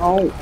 Oh.